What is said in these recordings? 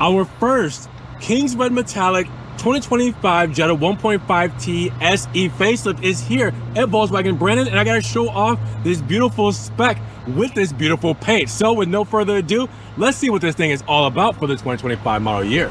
our first King's Red Metallic 2025 Jetta 1.5T SE facelift is here at Volkswagen Brandon and I gotta show off this beautiful spec with this beautiful paint. So with no further ado, let's see what this thing is all about for the 2025 model year.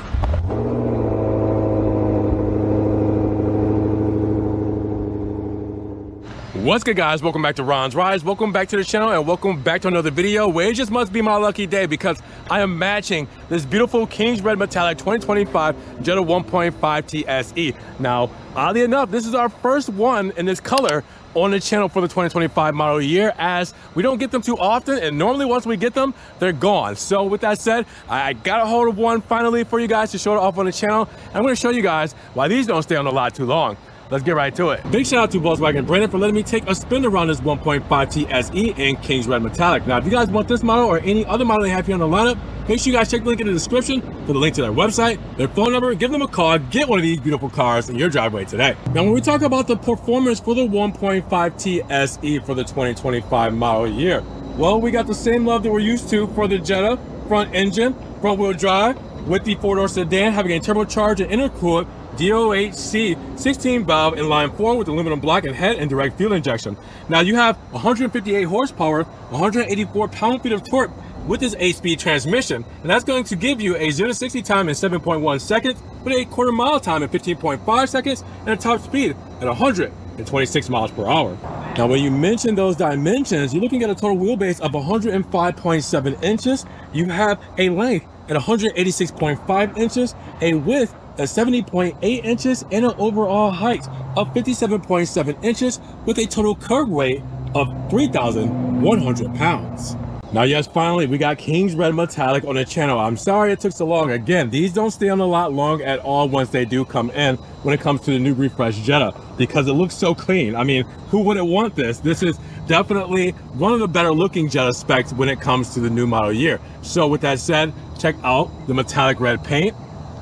What's good guys? Welcome back to Ron's Rise, Welcome back to the channel and welcome back to another video where it just must be my lucky day because I am matching this beautiful King's Red Metallic 2025 Jetta 1.5T SE. Now, oddly enough, this is our first one in this color on the channel for the 2025 model year as we don't get them too often and normally once we get them they're gone so with that said i got a hold of one finally for you guys to show it off on the channel i'm going to show you guys why these don't stay on the lot too long Let's get right to it. Big shout out to Volkswagen Brandon for letting me take a spin around this 1.5T SE in King's Red Metallic. Now, if you guys want this model or any other model they have here on the lineup, make sure you guys check the link in the description for the link to their website, their phone number, give them a call, get one of these beautiful cars in your driveway today. Now, when we talk about the performance for the 1.5T SE for the 2025 model year, well, we got the same love that we're used to for the Jetta front engine, front wheel drive, with the four-door sedan having a turbocharged and intercooled DOHC 16 valve inline four with aluminum block and head and direct fuel injection. Now you have 158 horsepower, 184 pound-feet of torque with this 8-speed transmission, and that's going to give you a 0 to 60 time in 7.1 seconds, with a quarter mile time in 15.5 seconds, and a top speed at 126 miles per hour. Now, when you mention those dimensions, you're looking at a total wheelbase of 105.7 inches. You have a length at 186.5 inches, a width at 70.8 inches, and an overall height of 57.7 inches with a total curb weight of 3,100 pounds. Now, yes, finally, we got King's Red Metallic on the channel. I'm sorry it took so long. Again, these don't stay on the lot long at all once they do come in when it comes to the new refresh Jetta because it looks so clean. I mean, who wouldn't want this? This is definitely one of the better looking Jetta specs when it comes to the new model year. So with that said, check out the metallic red paint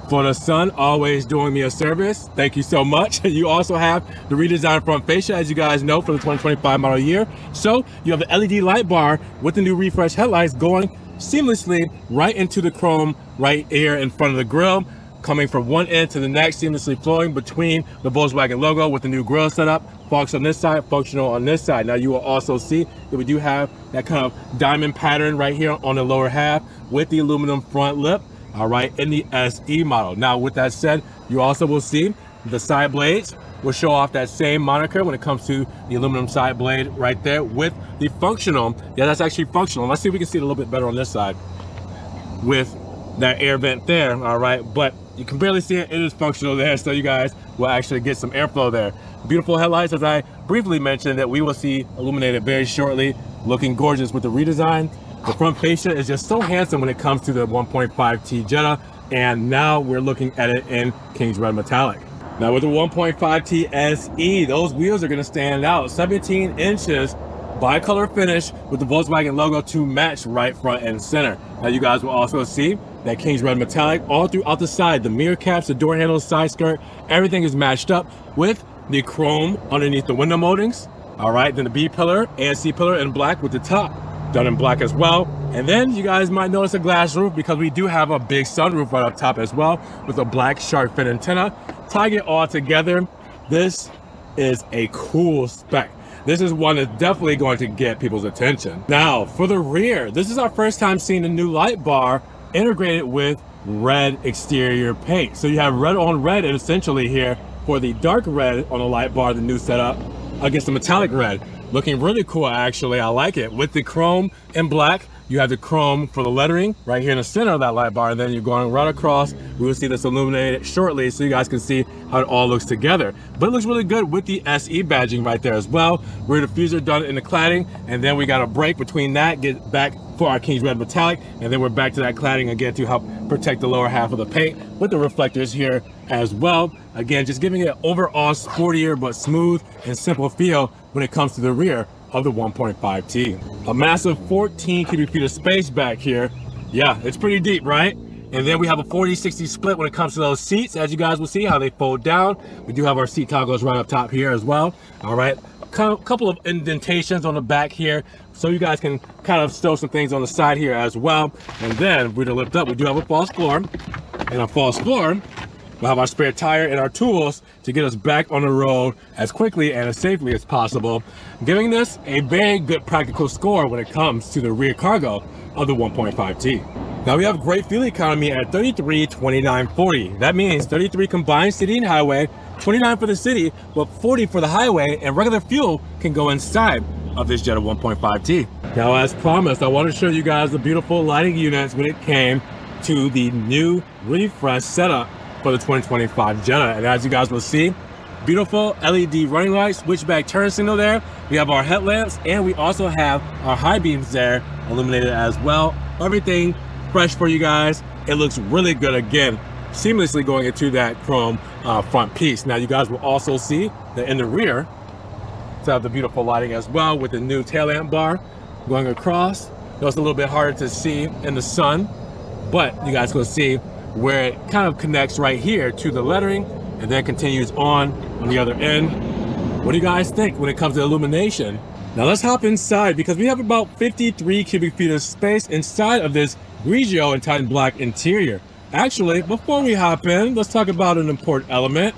for the sun always doing me a service. Thank you so much. You also have the redesigned front fascia as you guys know for the 2025 model year. So you have the led light bar with the new refresh headlights going seamlessly right into the chrome right here in front of the grille coming from one end to the next seamlessly flowing between the Volkswagen logo with the new grille setup Fox on this side, functional on this side. Now you will also see that we do have that kind of diamond pattern right here on the lower half with the aluminum front lip all right, in the SE model. Now, with that said, you also will see the side blades will show off that same moniker when it comes to the aluminum side blade right there with the functional. Yeah, that's actually functional. Let's see if we can see it a little bit better on this side with that air vent there, all right? But you can barely see it, it is functional there, so you guys will actually get some airflow there. Beautiful headlights, as I briefly mentioned, that we will see illuminated very shortly, looking gorgeous with the redesign. The front fascia is just so handsome when it comes to the 1.5T Jetta, and now we're looking at it in King's Red Metallic. Now with the 1.5T SE, those wheels are gonna stand out. 17 inches bicolor finish with the Volkswagen logo to match right front and center. Now you guys will also see that King's Red Metallic all throughout the side, the mirror caps, the door handles, side skirt, everything is matched up with the chrome underneath the window moldings. All right, then the B pillar and C pillar in black with the top done in black as well. And then you guys might notice a glass roof because we do have a big sunroof right up top as well with a black shark fin antenna. Tying it all together, this is a cool spec. This is one that's definitely going to get people's attention. Now, for the rear, this is our first time seeing a new light bar integrated with red exterior paint. So you have red on red essentially here for the dark red on the light bar, the new setup, against the metallic red. Looking really cool, actually. I like it. With the chrome in black, you have the chrome for the lettering right here in the center of that light bar. And then you're going right across. We will see this illuminated shortly so you guys can see how it all looks together. But it looks really good with the SE badging right there as well. Rear diffuser done in the cladding. And then we got a break between that, get back for our King's Red Metallic. And then we're back to that cladding again to help protect the lower half of the paint with the reflectors here as well. Again, just giving it overall sportier but smooth and simple feel when it comes to the rear of the 1.5T. A massive 14 cubic feet of space back here. Yeah, it's pretty deep, right? And then we have a 40-60 split when it comes to those seats. As you guys will see how they fold down. We do have our seat toggles right up top here as well. All right, a couple of indentations on the back here. So you guys can kind of stow some things on the side here as well. And then we lift up, we do have a false floor And a false floor, we'll have our spare tire and our tools to get us back on the road as quickly and as safely as possible, giving this a very good practical score when it comes to the rear cargo of the 1.5T. Now we have great fuel economy at 33, 29, 40. That means 33 combined city and highway, 29 for the city, but 40 for the highway, and regular fuel can go inside of this Jetta 1.5T. Now, as promised, I want to show you guys the beautiful lighting units when it came to the new refresh setup for the 2025 Jetta. And as you guys will see, beautiful LED running lights, switchback turn signal there. We have our headlamps and we also have our high beams there illuminated as well. Everything fresh for you guys. It looks really good again, seamlessly going into that chrome uh, front piece. Now you guys will also see that in the rear, to have the beautiful lighting as well with the new tail lamp bar going across. It's a little bit harder to see in the sun, but you guys will see where it kind of connects right here to the lettering and then continues on on the other end. What do you guys think when it comes to illumination? Now let's hop inside because we have about 53 cubic feet of space inside of this Grigio and Titan Black interior. Actually, before we hop in, let's talk about an important element,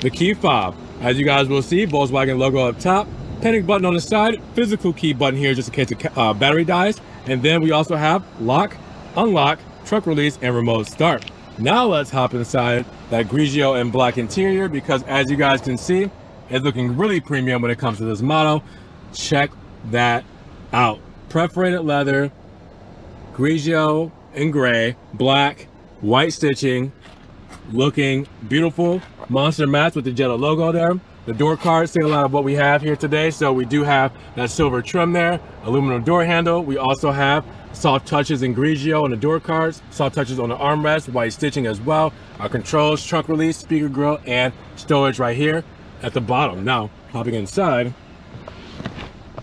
the key fob. As you guys will see, Volkswagen logo up top, panic button on the side, physical key button here just in case the uh, battery dies. And then we also have lock, unlock, truck release, and remote start. Now let's hop inside that Grigio and black interior because as you guys can see, it's looking really premium when it comes to this model. Check that out. Perforated leather, Grigio in gray, black, white stitching, looking beautiful. Monster mats with the Jetta logo there. The door cards say a lot of what we have here today. So we do have that silver trim there, aluminum door handle. We also have soft touches in Grigio on the door cards, soft touches on the armrest, white stitching as well. Our controls, trunk release, speaker grill, and storage right here at the bottom. Now, hopping inside,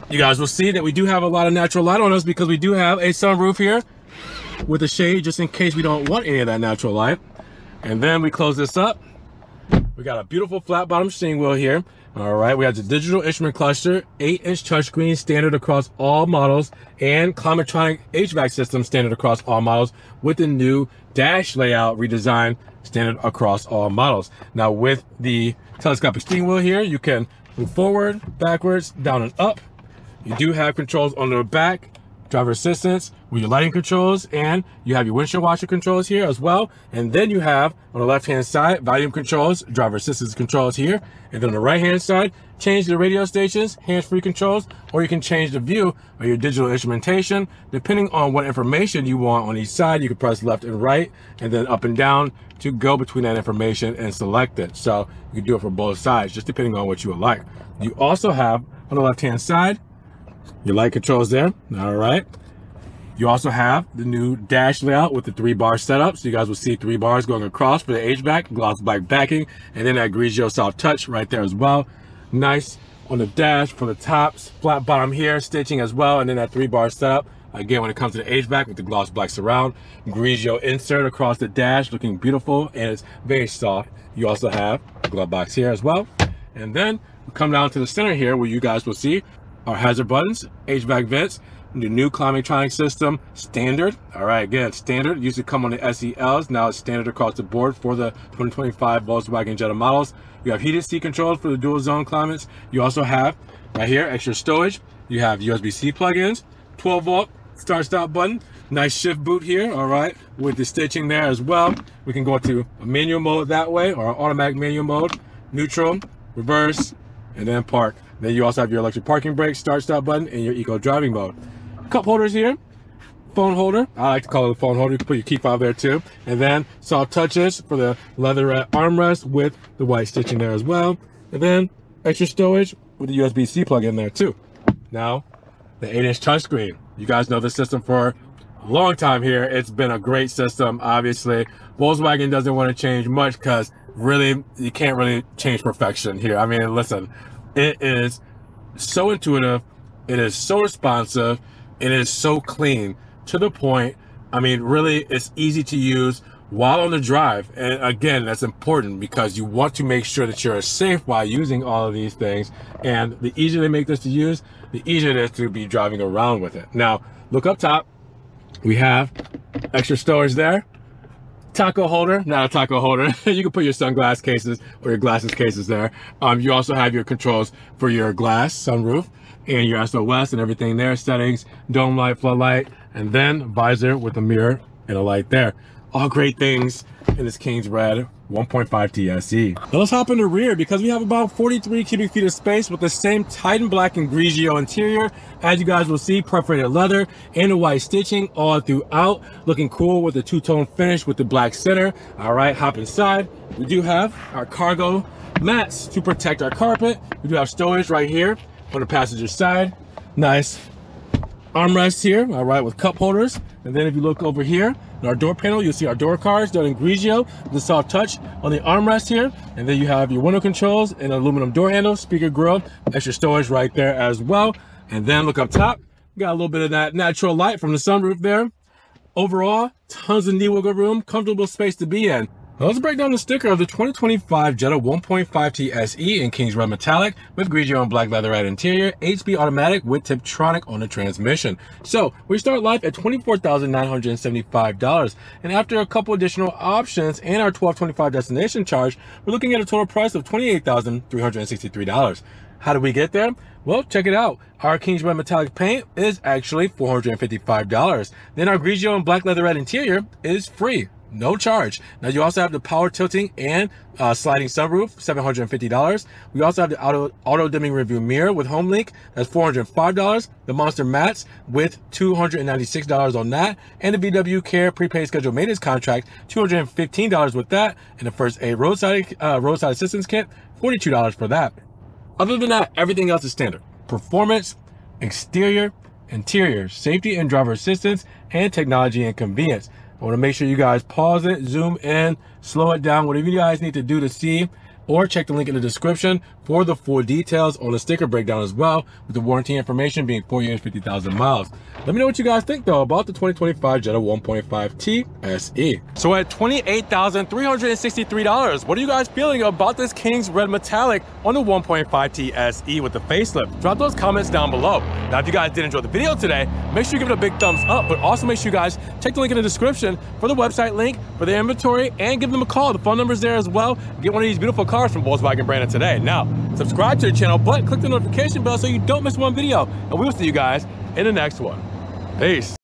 you guys will see that we do have a lot of natural light on us because we do have a sunroof here with a shade just in case we don't want any of that natural light. And then we close this up. We got a beautiful flat bottom steering wheel here. All right, we have the digital instrument cluster, 8-inch touchscreen standard across all models, and Climatronic HVAC system standard across all models with the new dash layout redesign standard across all models. Now with the telescopic steering wheel here, you can move forward, backwards, down and up. You do have controls on the back driver assistance with your lighting controls and you have your windshield washer controls here as well. And then you have on the left hand side volume controls driver assistance controls here. And then on the right hand side change the radio stations hands-free controls or you can change the view of your digital instrumentation. Depending on what information you want on each side you can press left and right and then up and down to go between that information and select it. So you can do it for both sides just depending on what you would like. You also have on the left hand side your light controls there. All right. You also have the new dash layout with the three bar setup. So you guys will see three bars going across for the HVAC, gloss black backing, and then that Grigio soft touch right there as well. Nice on the dash for the tops, flat bottom here, stitching as well, and then that three bar setup. Again, when it comes to the HVAC with the gloss black surround, Grigio insert across the dash, looking beautiful, and it's very soft. You also have glove box here as well. And then come down to the center here where you guys will see our hazard buttons, HVAC vents, the new Climatronic system, standard. All right, again, standard. Used to come on the SELs. Now it's standard across the board for the 2025 Volkswagen Jetta models. You have heated seat controls for the dual zone climates. You also have right here extra storage. You have USB-C plugins, 12 volt start stop button. Nice shift boot here, all right, with the stitching there as well. We can go to a manual mode that way or automatic manual mode, neutral, reverse, and then park. Then you also have your electric parking brake, start stop button, and your eco driving mode. Cup holders here, phone holder. I like to call it a phone holder. You can put your key fob there too. And then soft touches for the leather uh, armrest with the white stitching there as well. And then extra storage with the USB-C plug in there too. Now, the 8-inch touchscreen. You guys know the system for a long time here. It's been a great system, obviously. Volkswagen doesn't want to change much because really, you can't really change perfection here. I mean, listen, it is so intuitive. It is so responsive. It is so clean to the point. I mean, really, it's easy to use while on the drive. And again, that's important because you want to make sure that you're safe while using all of these things. And the easier they make this to use, the easier it is to be driving around with it. Now, look up top. We have extra storage there taco holder, not a taco holder. you can put your sunglass cases or your glasses cases there. Um, you also have your controls for your glass sunroof and your SOS and everything there, settings, dome light, floodlight, and then visor with a mirror and a light there. All great things in this King's Red 1.5T SE. Now let's hop in the rear because we have about 43 cubic feet of space with the same Titan Black and Grigio interior. As you guys will see, perforated leather and the white stitching all throughout. Looking cool with the two-tone finish with the black center. All right, hop inside. We do have our cargo mats to protect our carpet. We do have storage right here on the passenger side. Nice armrest here, all right, with cup holders. And then if you look over here, in our door panel, you'll see our door cards done in Grigio, the soft touch on the armrest here. And then you have your window controls and aluminum door handle, speaker grill, extra storage right there as well. And then look up top, got a little bit of that natural light from the sunroof there. Overall, tons of knee wiggle room, comfortable space to be in. Now let's break down the sticker of the 2025 Jetta 1.5T SE in King's Red Metallic with Grigio and black leatherette interior, HP automatic with Tiptronic on the transmission. So we start life at $24,975 and after a couple additional options and our 1225 destination charge, we're looking at a total price of $28,363. How do we get there? Well, check it out. Our King's Red metallic paint is actually $455. Then our Grigio and black leatherette interior is free no charge. Now you also have the power tilting and uh, sliding sunroof, $750. We also have the auto, auto dimming review mirror with HomeLink, that's $405. The Monster mats with $296 on that. And the VW Care prepaid scheduled maintenance contract, $215 with that. And the first aid roadside, uh, roadside assistance kit, $42 for that. Other than that, everything else is standard. Performance, exterior, interior, safety and driver assistance, and technology and convenience. I want to make sure you guys pause it, zoom in, slow it down, whatever you guys need to do to see or check the link in the description for the full details on the sticker breakdown as well, with the warranty information being 4 years, 50,000 miles. Let me know what you guys think though about the 2025 Jetta 1.5T SE. So at $28,363, what are you guys feeling about this King's Red Metallic on the 1.5T SE with the facelift? Drop those comments down below. Now, if you guys did enjoy the video today, make sure you give it a big thumbs up, but also make sure you guys check the link in the description for the website link, for the inventory, and give them a call. The phone number is there as well. Get one of these beautiful cars from Volkswagen Brandon today. Now, subscribe to the channel, but click the notification bell so you don't miss one video. And we will see you guys in the next one. Peace.